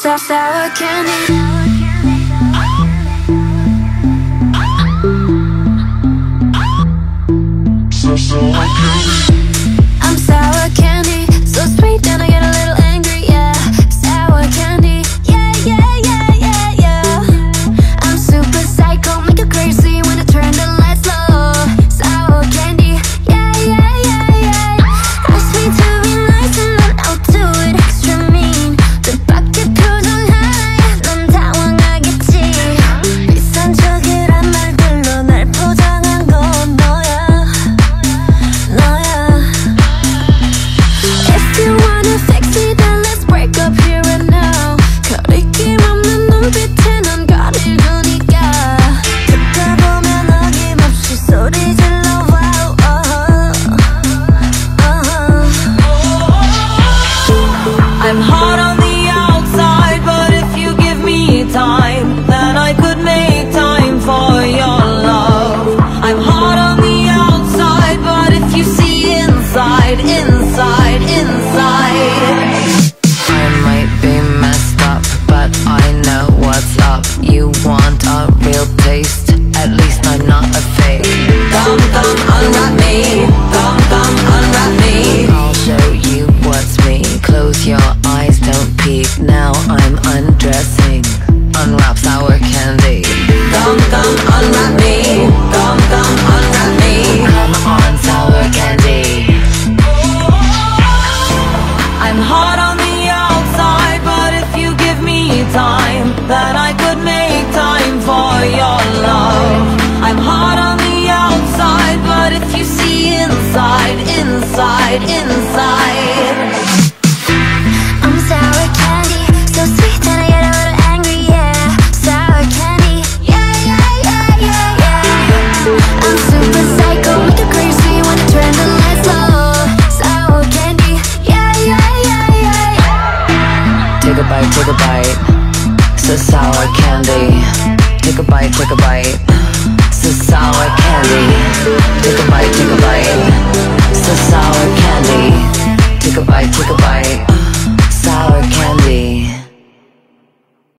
sour, sour candy. I'm I'm hot on the outside, but if you give me time, then I could make time for your love. I'm hot on the outside, but if you see inside, inside, inside. I might be messed up, but I know what's up. You want a real taste? Candy. Come, come, unwrap me. Come, come, unwrap me. Come on, sour candy. I'm hot on the outside, but if you give me time, then I could make time for your love. I'm hot on the outside, but if you see inside, inside, inside. take a bite. So sour candy. Take a bite, take a bite. So sour candy. Take a bite, take a bite. So sour candy. Take a bite, take a bite. Sour candy.